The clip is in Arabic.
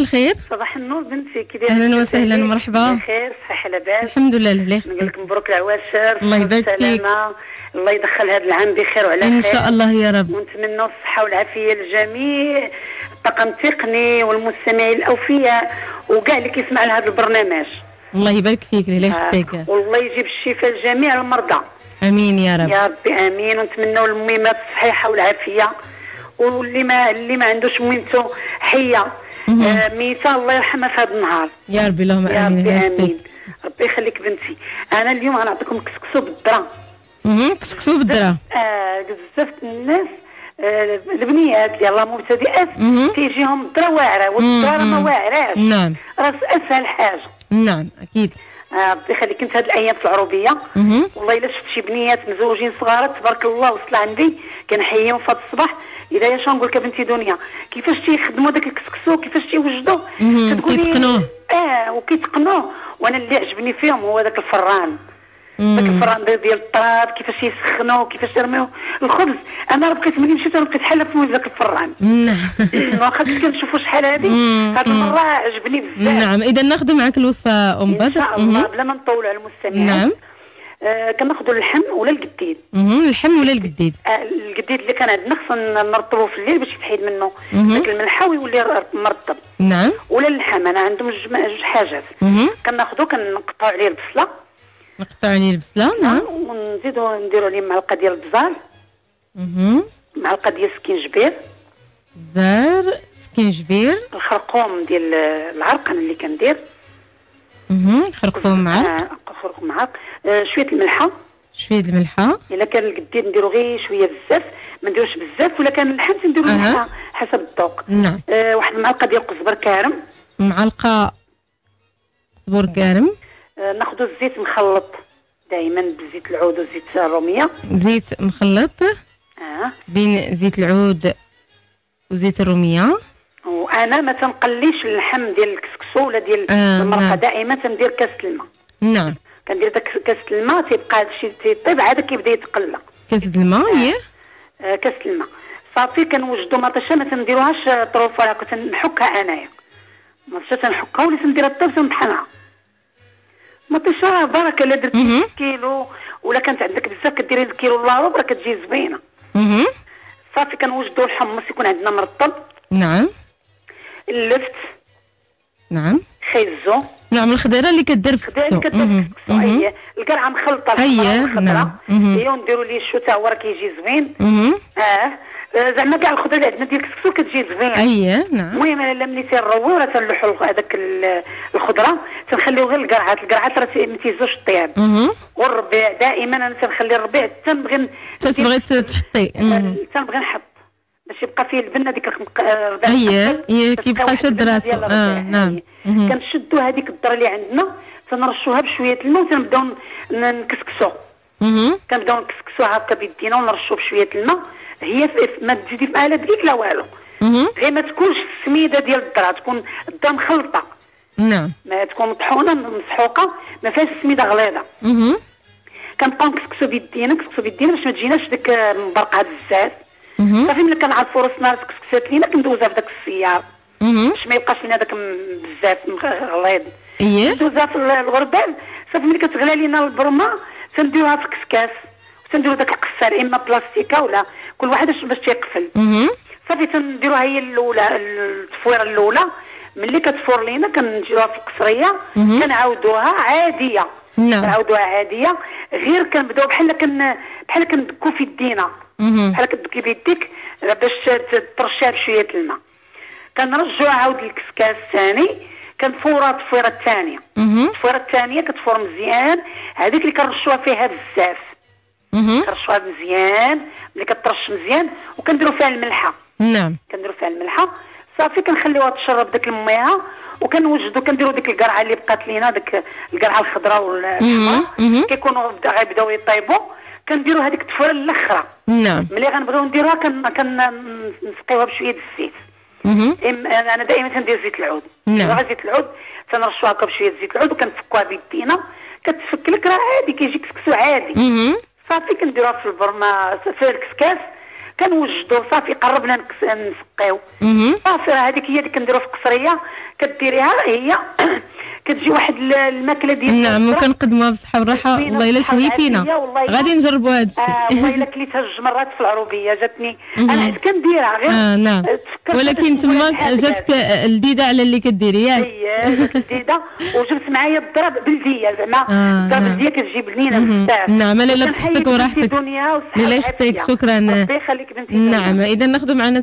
الخير؟ صباح النور بنتي كي دايره أهلاً وسهلاً،؟ مرحبا. بخير صحة لاباس؟ الحمد لله الله نقول لك مبروك العواشر الله يبارك فيك. الله يدخل هذا العام بخير وعلى إن خير. شاء الله يا رب. ونتمنى الصحة والعافية للجميع. الطاقم التقني والمستمعين الأوفياء. وكاع اللي كيسمع لهذا البرنامج. الله يبارك فيك الله آه، يخليك والله يجيب الشفاء لجميع المرضى. آمين يا رب. يا ربي آمين. ونتمنوا الميمات الصحيحة والعافية. واللي ما اللي ما عندوش ميمته حية. آه ميته الله يرحمها في هذا النهار. يا رب اللهم يا آمين ربي الله آمين. ربي يخليك بنتي. أنا اليوم غنعطيكم كسكسو بالدرا. مهم، كسكسو بالدرا. آه بزاف الناس آه البنيات يلاه مبتدئات. تيجيهم الدرا واعرة والدرا راه ما. واعراش نعم. راه أسهل حاجة. نعم أكيد. ربي يخليك انت هاد الأيام في العروبية. والله إلا شفت شي بنيات مزوجين صغار تبارك الله وصل عندي. كنحييهم في هذا الصباح. إذا يا شنو نقول لك بنتي دنيا؟ كيفاش تيخدموا داك الكسكسو؟ كيفاش تيوجدوه كتقولي- كيتقنوه. آه وكيتقنوه. وأنا اللي عجبني فيهم هو داك الفران. الفران ديال الطراد كيفاش يسخنوه كيفاش يرميوه الخبز أنا بقيت ملي مشيت بقيت حالة في ذاك الفران. نعم واخا كنت كنشوفوا شحال هذه هذه. المرة عجبني بزاف. نعم إذا ناخذ معك الوصفة أم إن بدر شاء الله. بلا ما نطولوا على المستمعين. نعم. آه كناخذوا اللحم ولا القديد؟ اللحم ولا القديد؟ آه، القديد اللي كان عندنا خصنا نرطبه في الليل باش يتحيد منه. داك الملحة ويولي مرطب. نعم. ولا اللحم أنا عندهم جوج حاجات. مهم. كناخذو كنقطعوا عليه البصلة. نقطع عليه البصله نعم ونزيدو نديرو عليه معلقة ديال البزار مهم. معلقة ديال السكينجبير زار سكينجبير الخرقوم ديال العرقن اللي كندير. مهم. خرقوم آه، خرقوم آه، شوية الملحة. شوية الملحة. إلا كان القديد نديرو غير شوية بزاف. ما نديروش بزاف ولا كان اللحم تنديرو أها. الملحة حسب الذوق. نعم. آه، واحد المعلقة ديال القزبر كارم معلقة صبور كارم ناخذ الزيت مخلط دائما بزيت العود وزيت الرومية. زيت مخلط آه. بين زيت العود وزيت الرومية. وأنا ما تنقليش اللحم ديال الكسكسو ولا ديال آه، المرقة نعم. دائما تندير كاس الماء. نعم. كندير داك كاس الماء تيبقى هذا الشيء تيطيب عاد كيبدا يتقلى كاس الماء هي؟ آه كاس الماء. صافي كنوجدو مطيشه ما تنديروهاش طروف ولا كنت نحكها أنايا. مطيشه تنحكها ولا تنديرها الطرف تنطحنها مطيشه بركه الا درتي. كيلو ولا كانت عندك بزاف كديري الكيلو الا ربع كتجي زوينة. صافي كنوجدو الحمص يكون عندنا مرطب نعم اللفت نعم خيزو نعم الخضيرة اللي كدير في السوق مهم. مهم. هي القرعة مخلطة هي، نعم. هي ونديروا ليه ال chou تا هو راه كيجي زوين. آه زعما كاع الخضره اللي عندنا ديال الكسكسو كتجي زوين اييه نعم المهم أنا ملي تنرويو راه تنلوحوا هذاك ال- الخضرة تنخليو غير القرعات القرعات راه ما تيزوش الطياب. والربيع دائما أنا تنخلي الربيع حتى نبغي ن- تتبغي تحطي. تنبغي نحط باش يبقى فيه الخنق- آه، الربيع هي- كيبقى شاد راسو. الربيع. نعم. كنشدوا هذيك الذره اللي عندنا تنرشوها بشوية الماء وتنبداو نكسكسو. كنبداو نكسكسوها هكا بيدينا ونرشو بشوية الماء. هي ما تزيدي في ماله دقيق لا والو. غير ما تكونش السميده ديال الذره تكون الذره مخلطه نعم. ما تكون مطحونه مسحوقة ما فيهاش السميده غليظة. كنبقاو نكسكسو بيدينا نكسكسو بيدينا باش ما تجيناش ديك المبرقه بزاف. صافي ملي كنعرفوا راسنا تكسكسات لينا كندوزها في داك السيار. باش ما يبقاش لينا داك بزاف غليظ. اييه ندوزها في ال- الغربال. صافي ملي كتغلى لينا البرمة تنديروها في كسكاس وتنديرو داك القصار إما بلاستيكة ولا كل واحد باش تيقفل. صافي تنديروها هي الأولى التفويره الأولى. ملي كتفور لينا كنديروها في القصرية. كنعاودوها عادية. نعم. كنعاودوها عادية. غير كنبدأو بحال كن بحال كندكو في يدينا. بحال كدكي بيديك باش ترشها بشويه الماء. كنرجعوها عاود للكسكاس الثاني. كنفورها التفويره الثانية. التفويره الثانية كتفور مزيان. هذيك اللي كنرشوها فيها بزاف. كنرشوها مزيان. ملي كترش مزيان وكنديروا فيها الملحة. نعم. كنديرو فيها الملحة. صافي كنخليوها تشرب داك الميها وكنوجدو كنديرو ديك القرعة اللي بقات لينا ديك القرعة الخضراء والحمراء. كيكونوا بدا غيبداو يطيبوا كنديرو هذيك التفورة الأخرى. نعم. ملي غنبغيو نديروها كن كن نسقيوها بشوية الزيت. أنا دائما تندير زيت العود. نعم. ندير زيت العود تنرشوها هكا بشويه زيت العود وكنفكوها بيدينا. كتفك لك راه عادي كيجي كسكسو عادي. صافي كنديروها في البرمه في الكسكاس. كنوجدو صافي قربنا نسقيو. صافي راه هذيك هي اللي كنديرو في قصرية. كديريها هي. كتجي واحد ال- الماكلة ديال نعم. وكنقدموها والراحة زوينة والله إلا إلا. غادي نجربوا هذا الشيء آه والله إلا كليتها جوج مرات في العروبية جاتني. أنا حيت كنديرها غير آه نعم ولكن تما جاتك. الديدة على اللي كديري ياك هي جديده وجبت معايا الضرب بلديه زعما آه، الضرب نعم. بلديه كتجي بنينه. بزاف نعم، وكنحيي بصحتك وراحتك. والعافية. يحفظك، شكراً. ربي يخليك بنتي. نعم إذا ناخذ معنا